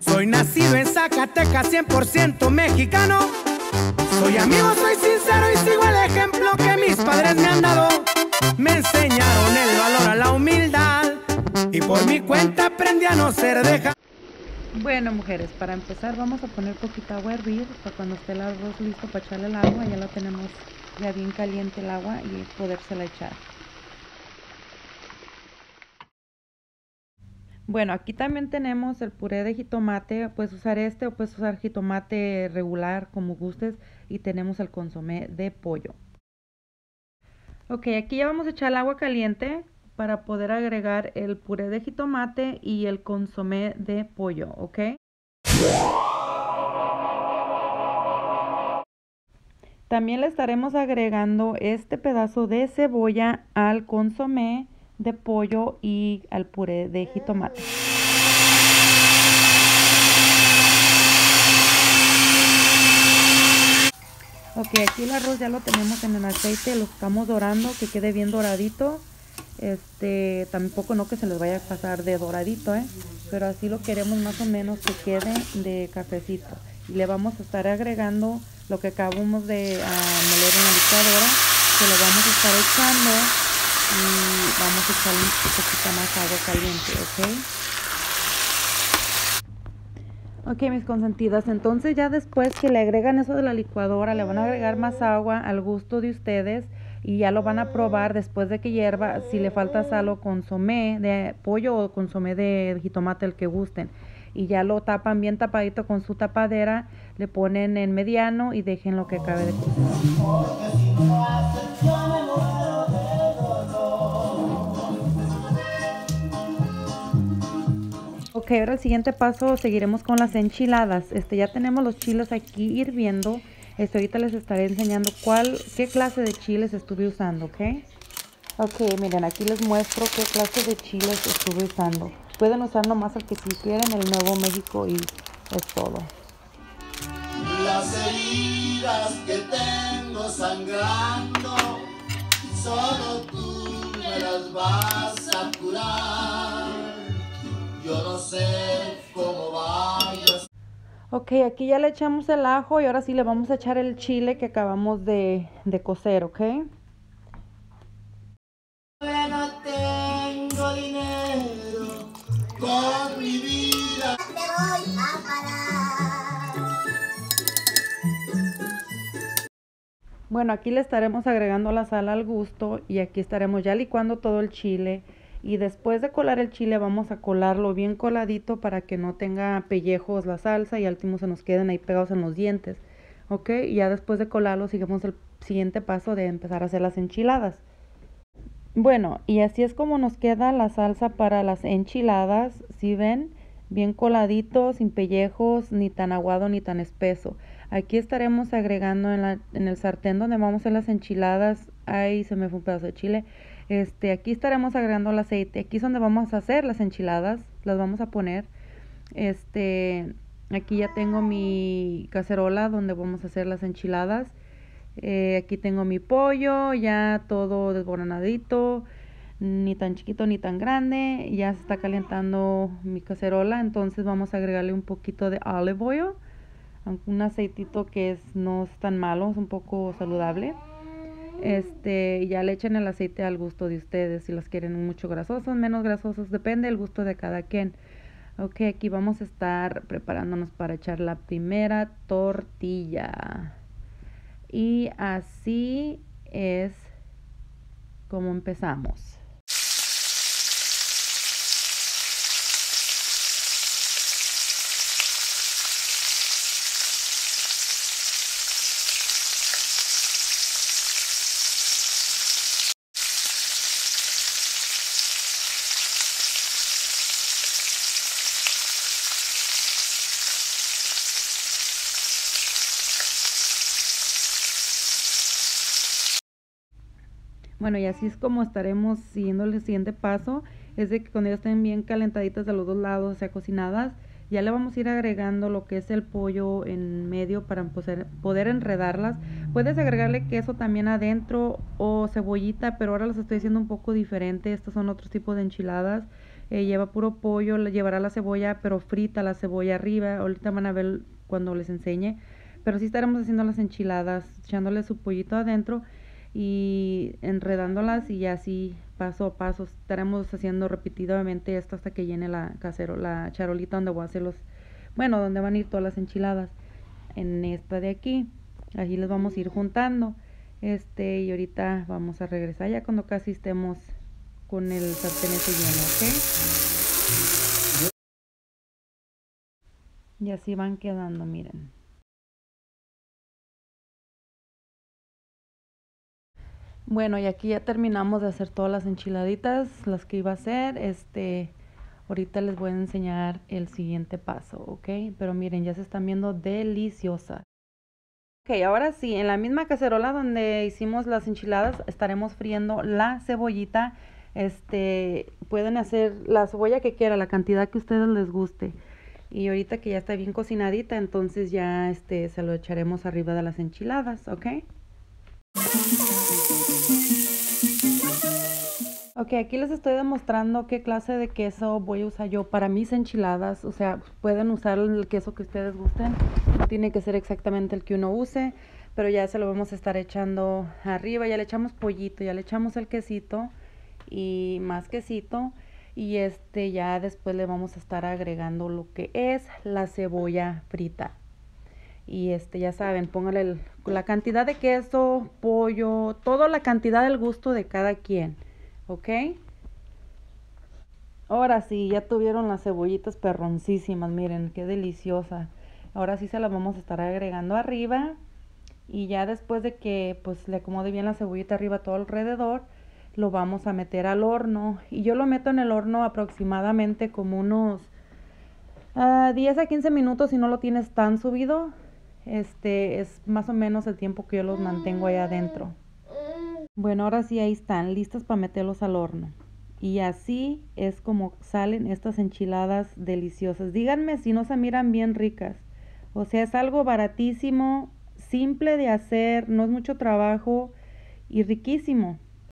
Soy nacido en Zacatecas, 100% mexicano. Soy amigo, soy sincero y sigo el ejemplo que mis padres me han dado. Me enseñaron el valor a la humildad y por mi cuenta aprendí a no ser deja. Bueno, mujeres, para empezar vamos a poner poquita agua a hervir para cuando esté el arroz listo para echarle el agua, ya lo tenemos ya bien caliente el agua y podérsela echar. Bueno, aquí también tenemos el puré de jitomate, puedes usar este o puedes usar jitomate regular como gustes y tenemos el consomé de pollo. Ok, aquí ya vamos a echar el agua caliente para poder agregar el puré de jitomate y el consomé de pollo, ¿ok? También le estaremos agregando este pedazo de cebolla al consomé de pollo y al puré de jitomate. Ok, aquí el arroz ya lo tenemos en el aceite, lo estamos dorando, que quede bien doradito. Este, tampoco no que se les vaya a pasar de doradito, ¿eh? Pero así lo queremos más o menos que quede de cafecito. Y le vamos a estar agregando lo que acabamos de ah, moler en la licuadora, que lo vamos a estar echando y vamos a echarle un poquito más agua caliente, ¿ok? Ok, mis consentidas, entonces ya después que le agregan eso de la licuadora, le van a agregar más agua al gusto de ustedes y ya lo van a probar después de que hierva, si le falta sal o consomé de pollo o consomé de jitomate, el que gusten. Y ya lo tapan bien tapadito con su tapadera, le ponen en mediano y dejen lo que acabe de cocer. Ok, ahora el siguiente paso seguiremos con las enchiladas. Este, ya tenemos los chiles aquí hirviendo. Este, ahorita les estaré enseñando cuál, qué clase de chiles estuve usando, ¿ok? Ok, miren, aquí les muestro qué clase de chiles estuve usando. Pueden usar nomás el que quieran, el Nuevo México y es todo. Las heridas que tengo sangrando, solo tú me las vas a curar. Yo no sé cómo vayas. Ok, aquí ya le echamos el ajo y ahora sí le vamos a echar el chile que acabamos de, de cocer, ¿ok? No tengo dinero con mi vida. Te voy a parar. Bueno, aquí le estaremos agregando la sal al gusto y aquí estaremos ya licuando todo el chile. Y después de colar el chile vamos a colarlo bien coladito para que no tenga pellejos la salsa y al último se nos queden ahí pegados en los dientes. ¿Ok? Y ya después de colarlo seguimos el siguiente paso de empezar a hacer las enchiladas. Bueno, y así es como nos queda la salsa para las enchiladas. Si ven, bien coladito, sin pellejos, ni tan aguado ni tan espeso. Aquí estaremos agregando en, la, en el sartén donde vamos a hacer las enchiladas. Ahí se me fue un pedazo de chile este, aquí estaremos agregando el aceite. Aquí es donde vamos a hacer las enchiladas. Las vamos a poner. Este, aquí ya tengo mi cacerola donde vamos a hacer las enchiladas. Eh, aquí tengo mi pollo, ya todo desboronadito, ni tan chiquito ni tan grande. Ya se está calentando mi cacerola, entonces vamos a agregarle un poquito de olive oil, un aceitito que es, no es tan malo, es un poco saludable. Este, ya le echen el aceite al gusto de ustedes, si las quieren mucho grasosos, menos grasosos, depende del gusto de cada quien. Ok, aquí vamos a estar preparándonos para echar la primera tortilla. Y así es como empezamos. Bueno, y así es como estaremos siguiendo el siguiente paso. Es de que cuando ya estén bien calentaditas de los dos lados, o sea, cocinadas, ya le vamos a ir agregando lo que es el pollo en medio para poder, enredarlas. Puedes agregarle queso también adentro o cebollita, pero ahora las estoy haciendo un poco diferente. Estos son otros tipos de enchiladas. eh, lleva puro pollo, llevará la cebolla, pero frita la cebolla arriba. Ahorita van a ver cuando les enseñe. Pero sí estaremos haciendo las enchiladas, echándole su pollito adentro y enredándolas y así paso a paso estaremos haciendo repetidamente esto hasta que llene la casero, la charolita donde voy a hacer los, bueno, donde van a ir todas las enchiladas. En esta de aquí, allí les vamos a ir juntando. Este, y ahorita vamos a regresar ya cuando casi estemos con el sartén ese lleno, ¿ok? Y así van quedando, miren. Bueno, y aquí ya terminamos de hacer todas las enchiladitas, las que iba a hacer. Este, ahorita les voy a enseñar el siguiente paso, ¿ok? Pero miren, ya se están viendo deliciosas. Ok, ahora sí, en la misma cacerola donde hicimos las enchiladas, estaremos friendo la cebollita. Este, pueden hacer la cebolla que quieran, la cantidad que ustedes les guste. Y ahorita que ya está bien cocinadita, entonces ya este, se lo echaremos arriba de las enchiladas, ¿ok? Ok, aquí les estoy demostrando qué clase de queso voy a usar yo para mis enchiladas. O sea, pueden usar el queso que ustedes gusten. No tiene que ser exactamente el que uno use, pero ya se lo vamos a estar echando arriba. Ya le echamos pollito, ya le echamos el quesito y más quesito. Y este ya después le vamos a estar agregando lo que es la cebolla frita. Y este ya saben, póngale la cantidad de queso, pollo, toda la cantidad del gusto de cada quien. ¿Ok? Ahora sí, ya tuvieron las cebollitas perroncísimas, miren, qué deliciosa. Ahora sí se las vamos a estar agregando arriba y ya después de que pues le acomode bien la cebollita arriba todo alrededor, lo vamos a meter al horno y yo lo meto en el horno aproximadamente como unos 10 ah, a 15 minutos si no lo tienes tan subido. Este es más o menos el tiempo que yo los mantengo ahí adentro. Bueno, ahora sí ahí están, listas para meterlos al horno. Y así es como salen estas enchiladas deliciosas. Díganme si no se miran bien ricas. O sea, es algo baratísimo, simple de hacer, no es mucho trabajo y riquísimo.